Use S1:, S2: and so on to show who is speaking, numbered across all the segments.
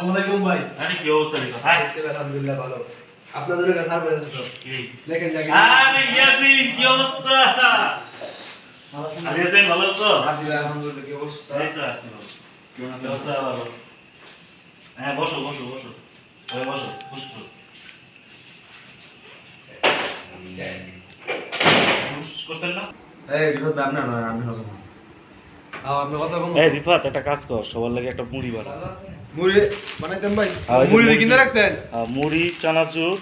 S1: আসসালামু আলাইকুম ভাই।
S2: আরে কি অবস্থা রে হাই
S1: আলহামদুলিল্লাহ ভালো। আপনাদের কাছে আছে তো?
S2: কি? আরে ইয়াসিন কি অবস্থা? আরে ইয়াসিন ভালো আছো?
S1: আসি ভাই আলহামদুলিল্লাহ কি অবস্থা?
S2: এই তো আছি ভালো। কেমন আছো অবস্থা ভালো? হ্যাঁ বসো বসো বসো। ওই বসো বসো করছেন না?
S1: এই ভাই আপনার নয় আমি নতুন।
S2: এই রিফাত একটা কাজ কর সবার লাগে একটা মুড়ি বানা
S1: মুড়ি বানাইতেন ভাই?
S2: হ্যাঁ, ওই যে
S1: মুড়ি
S2: মুড়ি-
S1: কিনে রাখছেন?
S2: মুড়ি চানাচুর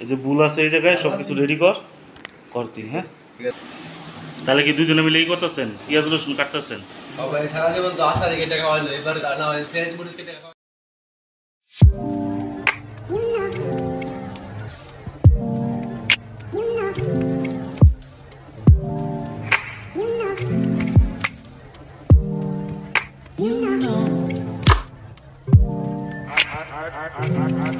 S2: এই যে বুল আছে এই জায়গায় সবকিছু রেডি কর। করতি হ্যাঁ? তাহলে কি দুজনে মিলে এই করতেছেন? পেঁয়াজ রসুন কাটতেছেন?
S1: সারা জীবন তো আশা রেখে টাকা এবার না হয় মুড়ি টাকা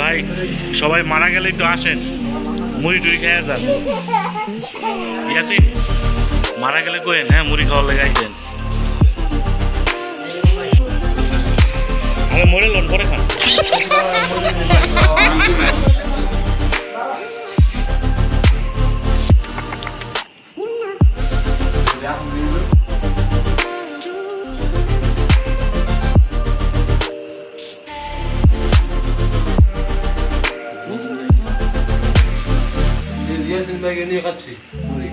S2: ভাই, সবাই মারা গেলে একটু আসেন। মুড়ি টুড়ি খেয়ে যান। ইয়াসিন মারা গেলে কোয়েন হ্যাঁ মুড়ি খাওয়ার লেগে আইছেন। আগে মরে লোন, পরে খান।
S1: ইয়াসিন ভাইকে নিয়ে খাচ্ছি মুড়ি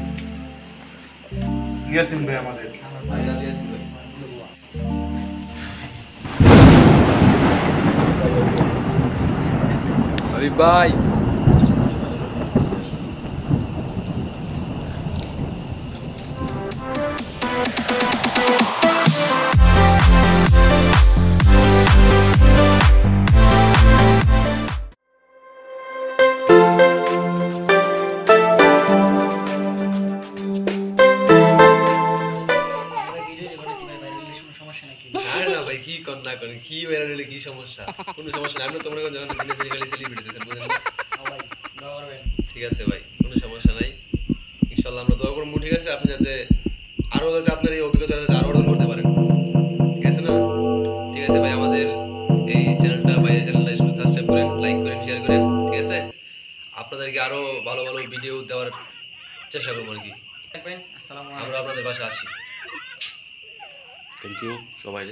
S2: ইয়াসিন ভাই আমাদের
S1: ভাই ইয়াসিন ভাই হাবিব ভাই আরে না ভাই কি কর না করেন কি কি সমস্যা? কোনো সমস্যা নাই, আমরা তোমরা ঠিক আছে ভাই, কোনো সমস্যা নাই। ইনশাল্লাহ আমরা দোয়া করব ঠিক আপনি যাতে আরও যাতে আপনার এই অভিজ্ঞতা যাতে আরও অর্জন করতে পারেন। ঠিক আছে না? ঠিক আছে ভাই আমাদের এই চ্যানেলটা ভাই এই চ্যানেলটা সাবস্ক্রাইব করেন লাইক করেন শেয়ার করেন ঠিক আছে? আপনাদেরকে আরও ভালো ভালো ভিডিও দেওয়ার চেষ্টা করব আর কি। আমরা আপনাদের পাশে আসি।
S2: থ্যাংক ইউ সবাই